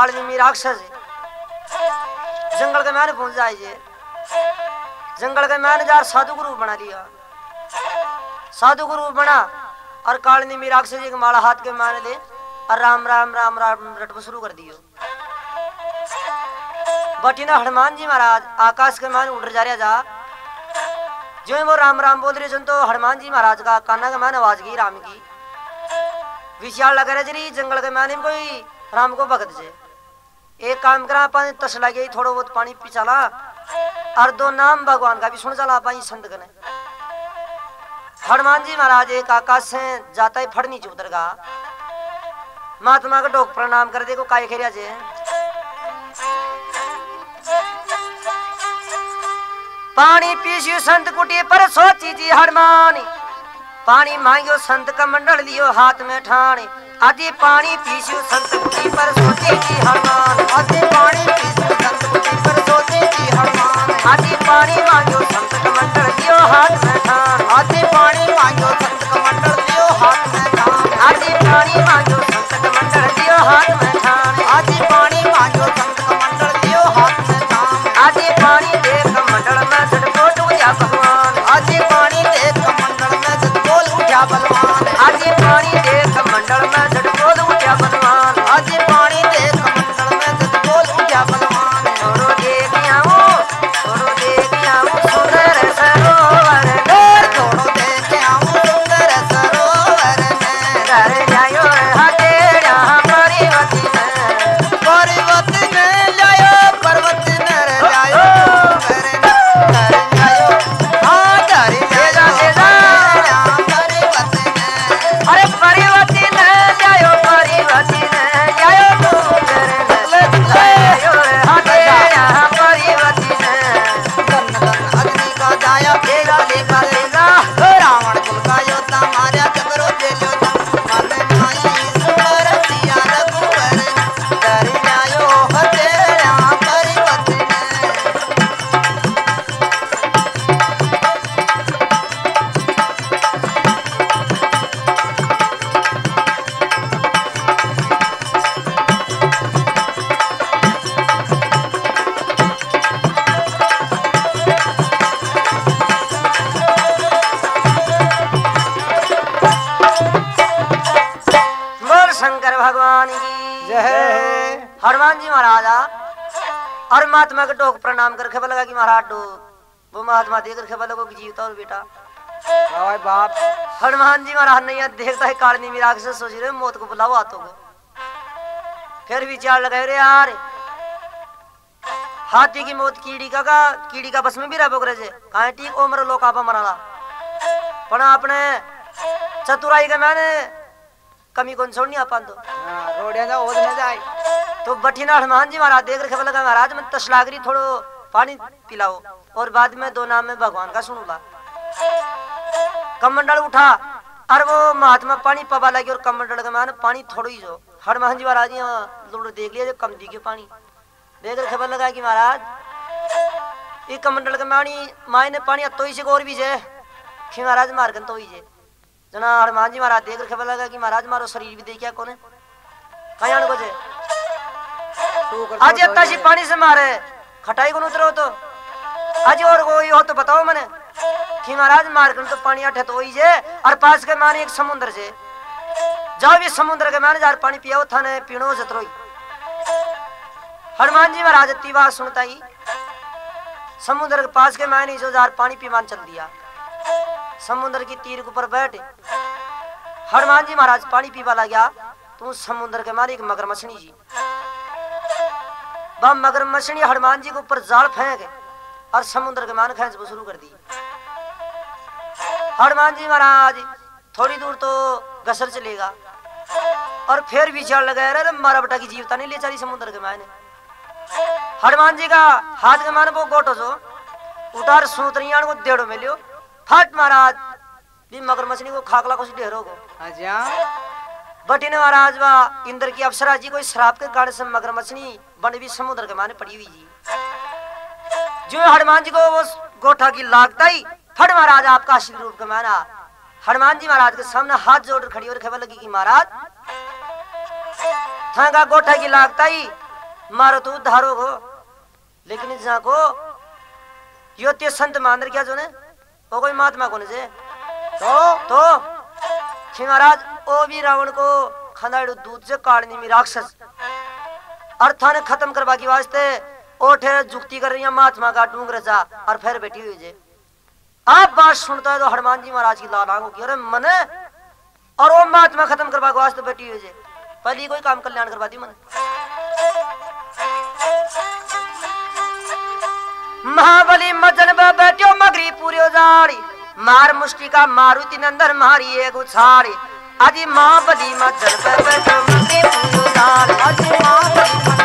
काल में राक्षस जंगल के मैंने पहुँच जाए जंगल के मैंने जार साधु गुरु बना लिया। साधु गुरु बना और कालनी में राक्षस जी माला हाथ के माने दे और राम राम राम राम रटब शुरू कर दियो। बटीना हनुमान जी महाराज, आकाश के मान उड़ जा रहा जा। जो वो राम राम बोल रहे सुन तो हनुमान जी महाराज का काना के मान आवाज़ की, राम की। विशाल लग रहे जरी, जंगल के माने कोई राम को भगत जे। एक काम करा अपन तसला गई थोड़ा बहुत पानी पिछाला और दो नाम भगवान का भी सुन चला पाई संत कने हनुमान जी महाराज, एक आकाश से जाता ही फड़ नीचे उतर महात्मा का डोक प्रणाम कर, देखो काय खेरिया जे। पानी पीसियो संत कुटी पर सोची जी हनुमान। पानी मांगियो संत का मंडल लियो हाथ में ठाणे। आदि पानी पीसियो संत पर सोचे की हनुमान। आदि पानी पीसू, संत पर सोचे की हनुमान। आदि पानी मांगो संत का दियो हाथ में ठान आदि पानी और महात्मा के टोक प्रणाम कर खेबा लगा कि महाराज टोक वो महात्मा देकर खेबा लगो कि जीवता और बेटा। भाई बाप, हनुमान जी महाराज नहीं देखता है, कालनी में राक्षस सोच रहे मौत को बुलाओ आतो को। फिर विचार लगाए रे यार। हाथी की मौत कीड़ी का का, कीड़ी का बस में भी रह बोकरे जे काहे ठीक, उम्र लोग आपा मराला पण आपने चतुराई का मैंने कमी कौन छोड़नी अपन तो रोडिया जा ओद न जाए तो बठीना हनुमान जी महाराज देख रखे लगा महाराज मैं तसलागरी थोड़ो पानी पिलाओ और बाद में दो नाम में भगवान का सुनूला कमंडल उठा और वो महात्मा पानी पवा लगी और कमंडल के मान पानी थोड़ो ही जो। हनुमान जी महाराज यहाँ देख लिया जो कम दी के पानी। देख रखे लगा कि महाराज ये कमंडल के मानी माई ने पानी तो ही से गौर भी जे महाराज मारकन तो ही जे। जना हनुमान जी महाराज देख रखे लगा कि महाराज मारो शरीर भी देखिया कौन है? कहीं को आज इतना सी पानी से मारे, खटाई को उतरो तो? आज और कोई हो तो बताओ मैंने, कि महाराज मार तो पानी अठे तो वही जे, और पास के माने एक समुद्र से जाओ भी समुद्र के माने जार पानी पियो थाने पीणो जतरोई हनुमान जी महाराज बात सुनता ही, समुद्र के पास के माने जो जार पानी पीवान चल दिया। समुद्र की तीर के ऊपर बैठ। हनुमान जी महाराज, पानी पीवा गया तू समुद्र के मारे एक मगरमछली जी। वह मगरमछली हनुमान जी के ऊपर जाल फेंक और समुद्र के मान खेच शुरू कर दी। हनुमान जी महाराज, थोड़ी दूर तो गसर चलेगा। और फिर भी विचार लगाया रे मारा बटा की जीवता नहीं ले चली समुद्र के मायने। हनुमान जी का हाथ के मान वो गोटो जो उतार सूतरियाण को डेढ़ो में फट महाराज। भी मगरमछली को खाकला को ढेरो अच्छा बटिने महाराज वा इंद्र की अप्सरा जी कोई श्राप के कारण से मगरमछली बन भी समुद्र के माने पड़ी हुई जी। जो हनुमान जी को वो गोठा की लागता ही फट महाराज आपका श्री रूप के माना। हनुमान जी महाराज के सामने हाथ जोड़ खड़ी और खबर लगी कि महाराज थांगा गोठा की लागता ही मारो तू धारो गो लेकिन जहाँ को यो ते संत मांदर क्या जो ने वो कोई महात्मा कोने से? तो तो। महाराज, ओ भी रावण को खंदाड़ू दूध से काटनी में राक्षस। अर्था ने खत्म करवा की वास्ते ओठे जुक्ति कर रही है महात्मा का डूंग रचा और फिर बैठी हुई जे। आप बात सुनता है तो हनुमान जी महाराज की लाल आँखों की, अरे मने। और वो महात्मा खत्म करवा के वास्ते बैठी हुई जे। पहली कोई काम कल्याण करवा दी मन। महाबली मजन में बैठो मगरी पूरी जाड़ी? मार मुष्टि का मारुति नंदन मारी एक उछाड़ी। आदि महाबली मजन पे बैठो मगरी पूरी जाड़ी? अजी महाबली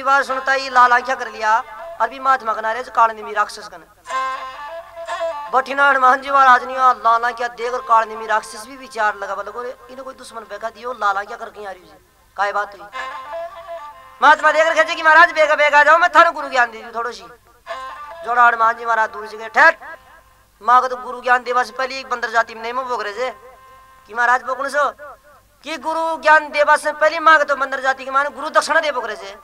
की बात सुनता ही लाल आख्या कर लिया अभी महात्मा कना रहे काल निमी राक्षस कन बठिना हनुमान जी महाराज ने लाला देख और काल निमी राक्षस भी विचार लगा बोले बोले, इन्हें कोई दुश्मन बेगा दियो, लाला क्या करके आ रही काय बात हुई? महात्मा देख रखे कि महाराज, बेगा बेगा, जाओ, मैं थाने गुरु ज्ञान दे थोड़ी सी। जोड़ा हनुमान जी महाराज दूर से गए, ठहर। माँ को तो गुरु ज्ञान देवा से पहले एक बंदर जाति में नहीं में बोक रहे थे। कि महाराज बोकने सो। कि गुरु ज्ञान देवा से पहले मांग तो मंदिर जाति के माने गुरु दक्षिणा दे पोखरे से।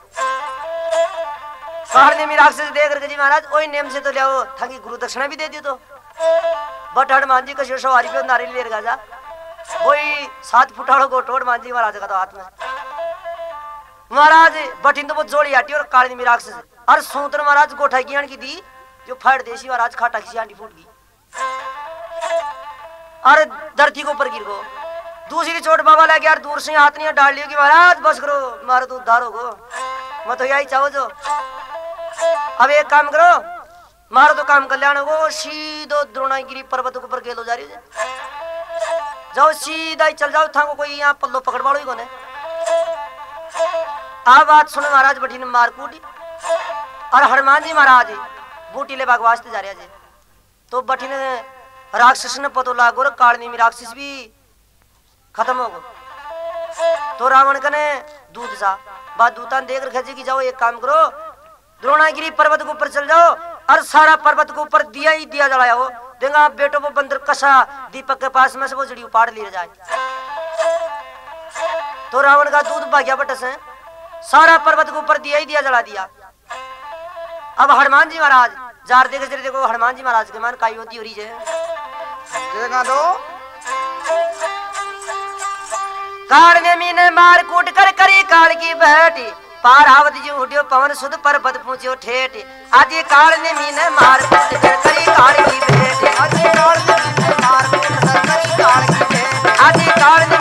पहाड़ ने मेरा राक्षस देख रखे जी महाराज, ओई नेम से तो ले आओ थाकी गुरु दक्षिणा भी दे दी तो। बट हनुमान जी का शिव सवारी पे नारियल ले रखा जा वही सात फुटाड़ो को टोड़ मान जी महाराज का तो हाथ में। महाराज बटिन तो वो जोड़ी आटी और काली में राक्षस। और सूत्र महाराज गोठा की आन की दी, जो फाड़ देसी महाराज, खाटा की आंटी फूट गई। अरे धरती को ऊपर गिर गो। दूसरी चोट बाबा लगे यार, दूर से हाथ नहीं डाल लियो कि महाराज, बस करो, मारो तो उद्धार हो गो मैं तो यही चाहो जो। अब एक काम करो, मारो तो काम कल्याण हो सीधो द्रोणागिरी पर्वत के ऊपर गेलो जा रही है। जाओ, सीधा ही चल जाओ था कोई यहाँ पल्लो पकड़ वालो ही कोने। आ बात सुनो महाराज, बठी ने मार कूटी। और हनुमान जी महाराज, बूटी ले बाग वास्ते जा रहे जी। तो बठी ने राक्षस ने पतो लागो रे कालनी में राक्षस भी खत्म हो गो तो रावण कने दूध सा बात दूतान देख रखे जी कि जाओ, एक काम करो, द्रोणागिरी पर्वत के ऊपर चल जाओ, और सारा पर्वत के ऊपर दिया ही दिया जलाया हो। देगा आप बेटो वो बंदर कसा, दीपक के पास में से वो जड़ी उपाड़ लिए जाए। तो रावण का दूध भाग्या बटस है सारा पर्वत के ऊपर दिया ही दिया जला दिया। अब हनुमान जी महाराज, जार देखे देखो, हनुमान जी महाराज के मान काई होती हो रही है दो। काल ने मार कूट कर करी काल की बैठी। पारावत जी उठ्यो, पवन सुध पर पद पूछ्यो ठेठ। आदि काल ने मीने मार कूट कर करी काल की बैठी। अजी काल में मार कूट कर करी काल की भेंट आदि काल ने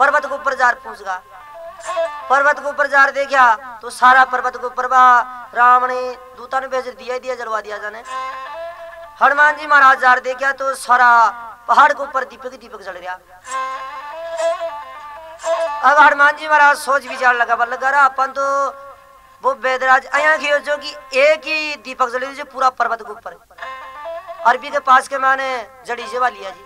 पर्वत के ऊपर जार पूछगा पर्वत के ऊपर जार देखा तो सारा पर्वत के ऊपर राम ने दूता ने भेज दिया दिया, जलवा दिया जाने। हनुमान जी महाराज जार देखा तो सारा पहाड़ के ऊपर दीपक दीपक जल गया अब हनुमान जी महाराज सोच विचार लगा, बल लगा रहा अपन तो वो वेदराज अया की जो कि एक ही दीपक जल जो पूरा पर्वत के ऊपर अरबी के पास के मैंने जड़ी से लिया जी।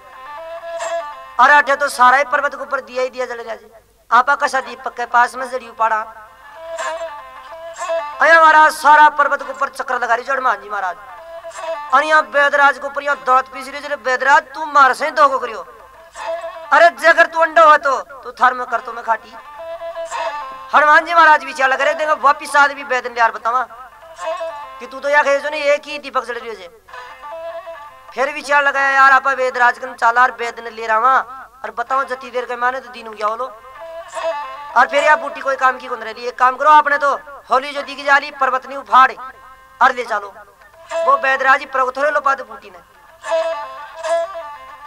अरे अठे तो सारा ही पर्वत ऊपर दिया ही दिया जल रहा जी। आपा कसा दीपक के पास में जड़ी पाड़ा अया महाराज सारा पर्वत ऊपर चक्र लगा रही जो जी महाराज। और यहाँ वेदराज के ऊपर यहाँ दौत पीस रही जो वेदराज तू मार से दो को करियो। अरे जगर तू अंडो हो तो तू थर में कर तो मैं खाटी। हनुमान जी महाराज विचार लग रहे देखो वापिस आदमी वेदन यार बतावा। कि तू तो यहाँ कहे जो नहीं, एक ही दीपक जल रही हो फिर विचार लगाया, यार, आपा वेद राजकन चाला और वेद ने ले रहा और बताओ जती देर के माने तो दिन हो गया बोलो और फिर यार बूटी कोई काम की कुंद रही? एक काम करो आपने तो होली जो दिख जाली पर्वतनी उफाड़, और ले चलो। वो वैदराज प्रगथोरे लो पाते बूटी ने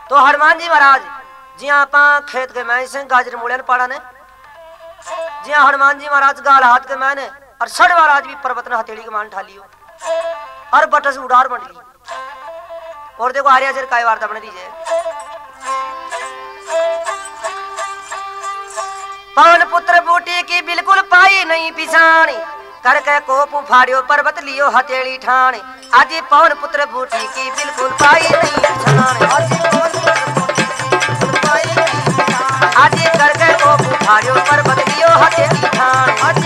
तो हनुमान जी महाराज जी आपा खेत के मैं से, गाजर मूल्य पाड़ा ने जी हनुमान जी महाराज गाल हाथ के मैंने और सड़ महाराज भी पर्वत ने हथेली के मान ठा लियो और बटस उड़ार मंडली। और देखो आर्या जर काय वार्ता बने दीजिए पवन पुत्र बूटी की बिल्कुल पाई नहीं पिछाणी कर के कोप फाड़ियो, पर्वत लियो हथेली ठाणे। आज पवन पुत्र बूटी की बिल्कुल पाई नहीं पिछाणी आज कर के कोप फाड़ियो, पर्वत लियो हथेली ठाणे।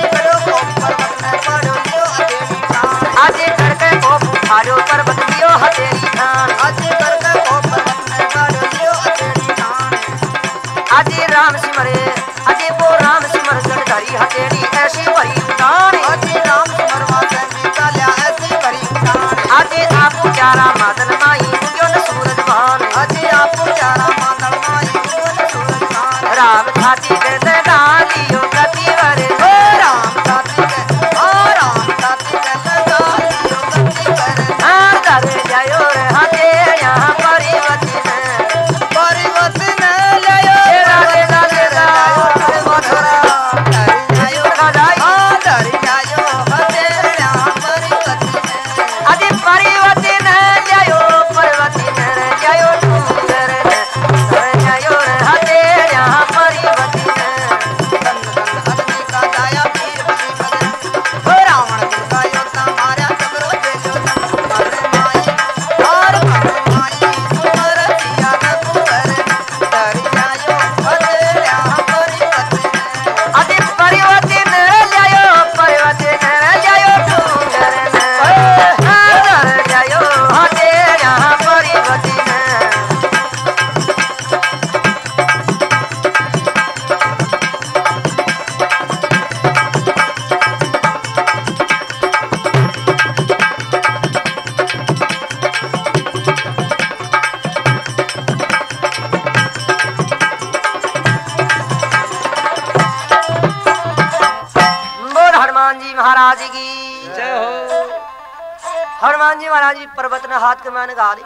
महाराज भी पर्वत ने हाथ के मैंने गा ली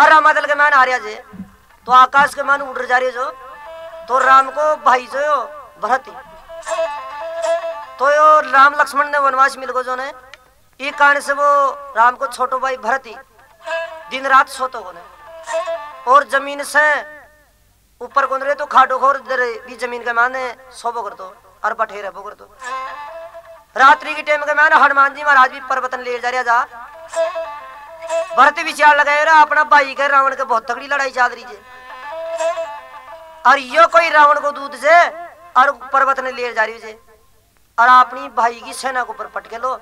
और के मैंने आ रहा जे। तो आकाश के मैंने उड़ जा रही जो तो राम को भाई जो यो, भरत। तो यो राम लक्ष्मण ने वनवास मिल गो जो ने। ई कारण से वो राम को छोटो भाई भरत। दिन रात सोतो ने। और ज़मीन से ऊपर रहे तो खाटो खोर भी ज़मीन के माने सोबो कर दो और बठे रहो कर दो रात्रि के टाइम के माने हनुमान जी महाराज भी पर्वतन ले जा रहा जा। भरत विचार लगाए रहा अपना भाई के रावण के बहुत तगड़ी लड़ाई चल रही और यो कोई रावण को दूध से और पर्वत ने ले जा रही है और अपनी भाई की सेना को ऊपर पटके लो,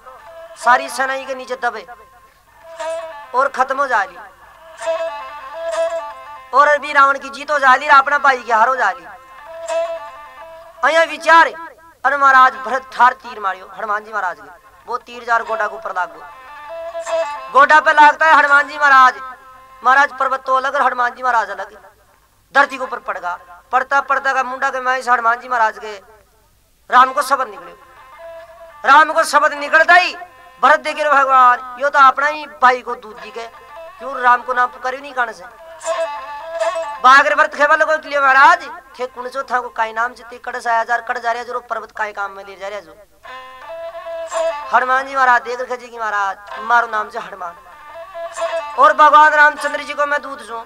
सारी सेना के नीचे दबे, और खत्म हो जा ली और अभी रावण की जीत हो जा और अपना भाई की हार हो जा अया विचार अरे महाराज, भरत ठार तीर मारियो, हनुमान जी महाराज के वो तीर जार गोडा के ऊपर लाग। गो गोडा पे लागता है हनुमान जी महाराज। महाराज, पर्वत तो अलग और हनुमान जी महाराज अलग। धरती के ऊपर पड़ गया पड़ता पड़ता का मुंडा के मैं हनुमान जी महाराज के राम को शब्द निकले राम को शब्द निकलता ही भरत देखे भगवान, यो तो अपना ही भाई को दूध जी के क्यों राम को नाम पुकारी नहीं कान से? बागर भरत खेवल को लिए महाराज, थे कुणचो था को काई नाम से कड़ आया जार कड़ जा रहा जो पर्वत काई काम में ले जा रहा जो। हनुमान जी महाराज देख रखे जी की महाराज, मारो नाम से हनुमान। और भगवान रामचंद्र जी को मैं दूध दूँ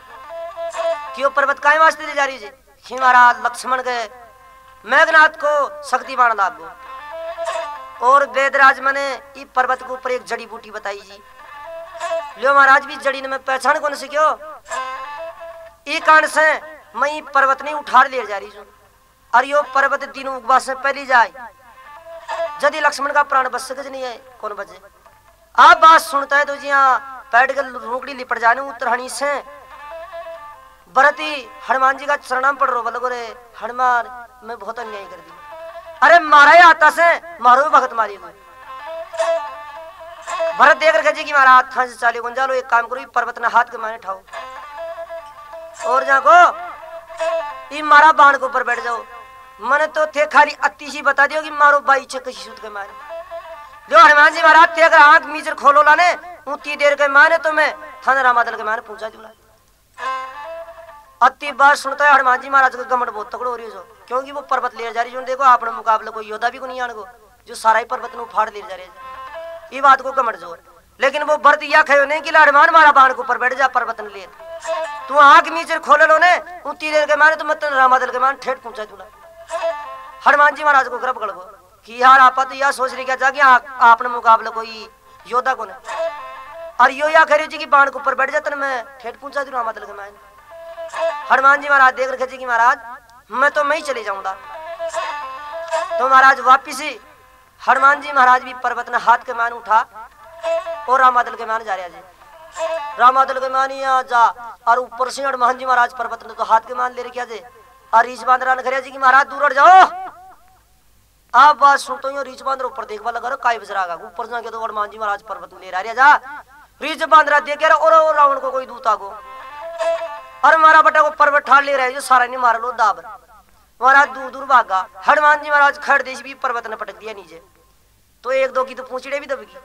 कि वो पर्वत काय वास्ते ले जा रही जी। कि महाराज, लक्ष्मण गए मेघनाथ को शक्तिवान लाग गो और वेदराज मने ई पर्वत के ऊपर एक जड़ी बूटी बताई जी। लियो महाराज, भी जड़ी ने मैं पहचान कौन से क्यों? ई कारण से मैं ई पर्वत नहीं उठार ले जा रही हूँ। और यो पर्वत दिन उगवा से पहली जाए। यदि लक्ष्मण का प्राण बच सके नहीं है, कौन बचे? आप बात सुनता है तो जी हाँ पैड रोकड़ी लिपट जाने उत्तरहणी से। भरती हनुमान जी का चरणाम पड़ रो, बोलो गोरे, हनुमान, मैं बहुत अन्याय कर दी अरे मारा ही आता से, मारो भगत मारी कोई भरत देख रखे जी की महाराज थान से चाली गुंजालो एक काम करो पर्वत ने हाथ के माने ठाओ। और जाको ये मारा बाण के ऊपर बैठ जाओ। मैंने तो थे खाली अति सी बता दियो कि मारो बाई छे कसी सूत के मारे। जो हनुमान जी महाराज थे अगर आँख मीचर खोलो लाने उतनी देर के माने तो मैं थाना रामादल के माने पहुँचा दूँगा। अति बार सुनता है हनुमान जी महाराज का गमट बहुत तकड़ो हो रही है क्योंकि वो पर्वत ले जा रही है देखो अपने मुकाबले कोई योद्धा भी को नहीं आने को, जो सारा ही पर्वत नु फाड़ ले जा रहे ये बात को गमट जो लेकिन वो भरत या खयो नहीं कि हनुमान मारा बाण के ऊपर बैठ जा, पर्वत ने ले। तू आँख नीचे खोले लो ने उतनी देर के माने तो मैं तेरे रामादल के माने ठेठ पहुँचा दूँगा हनुमान जी महाराज को गर्भ गड़बो। कि यार आपा तो यह सोच रही क्या जाके आपने मुकाबले कोई योद्धा को नहीं और यो या खरी जी की बाण के ऊपर बैठ जाते मैं, ठेठ पहुँचा दूँ रामादल के माने हनुमान जी महाराज देख रखे जी की महाराज, मैं तो मैं ही चले जाऊँगा। तो महाराज वापिस ही हनुमान जी महाराज भी पर्वत ने हाथ के मान उठा, और रामादल के मान जा रहा जी रामादल के मान यहाँ जा। और ऊपर से हनुमान जी महाराज पर्वत ने तो हाथ के मान ले रखे जे। और रीच बांदरा खरिया जी की महाराज, दूर जाओ। आप बात सुनते हो रीच बांदर ऊपर देखवा लगा काय बजरागा ऊपर जाके तो हनुमान जी महाराज पर्वत ले रहा जा। बांदरा देखे और रावण को कोई दूता को और मारा बेटा को पर्वत ठाड़ ले रहे जो सारा ने मार लो दाब महाराज, दूर दूर भागा। हनुमान जी महाराज खड़ देश भी पर्वत ने पटक दिया नीचे। तो एक दो की तो पूछड़े भी दबगी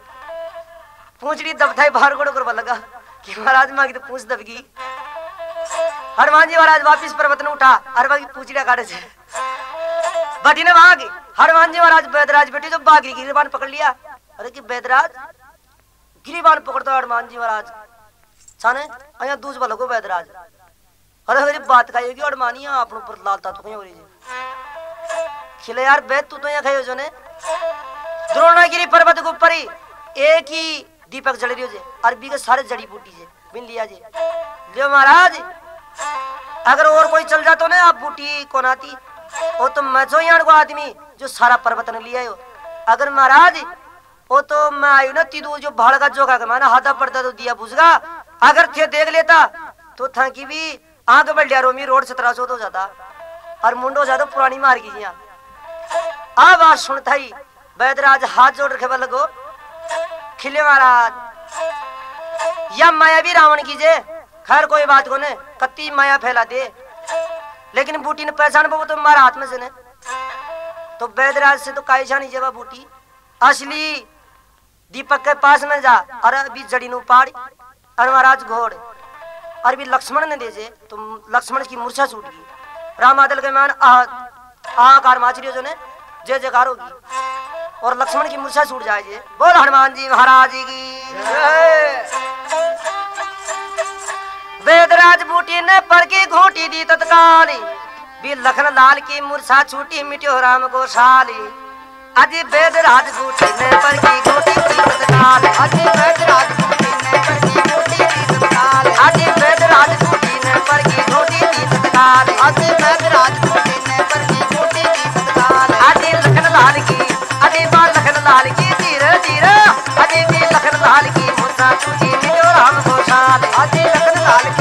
पूछड़ी दबता है बाहर गोड़ करवा लगा। कि महाराज माँ की तो पूछ दबगी। हनुमान जी महाराज वापिस पर्वत ने उठा अरे बाकी पूछड़िया काटे से बटी ने भाग हनुमान जी महाराज बैदराज बेटी जो बागी गिरिबान पकड़ लिया। अरे कि बैदराज? गिरिबान पकड़ता हनुमान जी महाराज। छाने अया दूज वालों को बैदराज। अरे मेरी बात का होगी और आप ऊपर लालता तो कहीं हो रही है खिले यार बैद तू तो यहाँ खाई हो जो ने। द्रोणागिरी पर्वत के ऊपर ही एक ही दीपक जल हो जे अरबी के सारे जड़ी बूटी जे बिन लिया जे लियो महाराज, अगर और कोई चल जातो ना, आप बूटी कौन आती? वो तो मैं जो यहाँ को आदमी, जो सारा पर्वत ने लिया हो। अगर महाराज वो तो मैं आयु ना तीदू जो भाड़ का जोगा माना हाथा पड़ता तो दिया बुझगा। अगर थे देख लेता तो था की भी आग बढ़िया रोमी रोड से त्रासो हो जाता। और मुंडो जातो पुरानी मार की जिया आ सुनता ही वैदराज हाथ जोड़ रखे लगो खिले महाराज या माया भी रावण की जे। खैर कोई बात को ने कत्ती माया फैला दे। लेकिन बूटी ने पहचान पाओ तो मारा हाथ में से ने। तो वैदराज से तो काई जानी जवा बूटी। असली दीपक के पास में जा और अभी जड़ी नाड़ पाड़ और महाराज घोड़। और भी लक्ष्मण ने दे जे तो लक्ष्मण की मूर्छा छूट गई। रामादल के मान आ, आकार माचरियो जो ने जय जयकार होगी। और लक्ष्मण की मूर्छा छूट जाएगी बोल हनुमान जी महाराज की। वेदराज बूटी ने पर की घोटी दी तत्काल। भी लखन लाल की मूर्छा छूटी मिट्यो राम गोशाली अजी वेदराज बूटी ने पर की घोटी दी तत्काल। अजी 안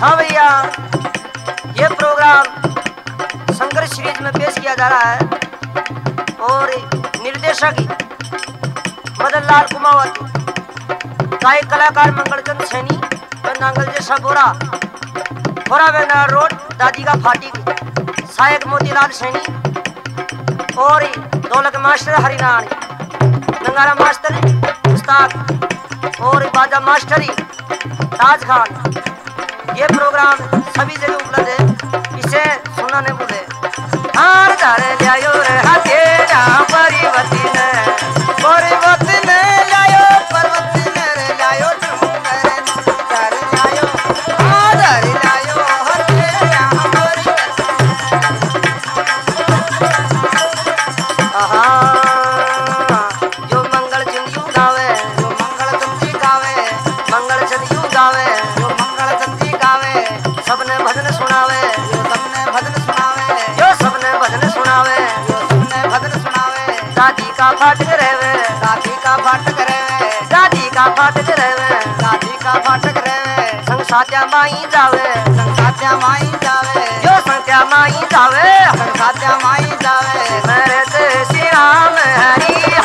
हाँ भैया, ये प्रोग्राम संघर्ष सीरीज़ में पेश किया जा रहा है और निर्देशक मदन लाल कुमावत, गायक कलाकार मंगलचंद सैनी नांगल जैसा बोरा बोरा बेनार रोड दादी का फाटी, सहायक मोतीलाल सैनी और दौलत मास्टर हरिनारायण नंगारा मास्टर, उस्ताद और बाजा मास्टरी ताज खान ये प्रोग्राम सभी जगह उपलब्ध है। इसे सुनाने बोले। भूले जा घर लिया रे हाथे राम। संसाध्या माई जावे संसाध्या माई जावे। जो संध्या माई जावे संसाध्या माई जावे। भरत श्री राम हरी।